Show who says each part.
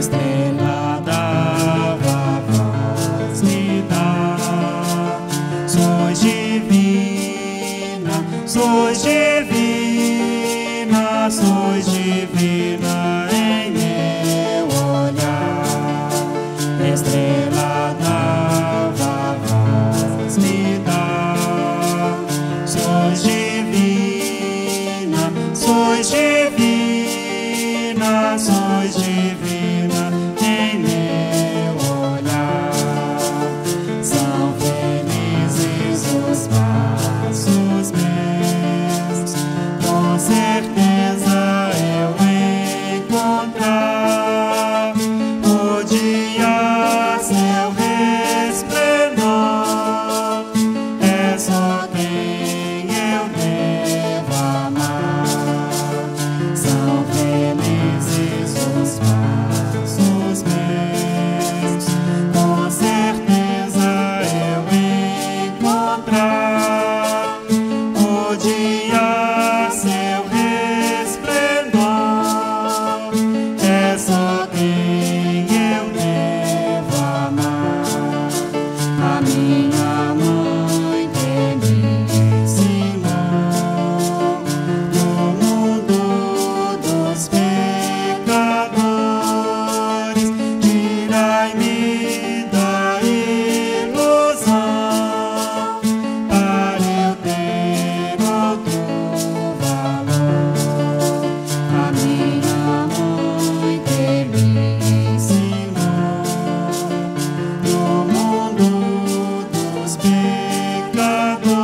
Speaker 1: Estrela Estrela d'alva, voz me dá. Sois divina, sois divina, sois divina Amém. oh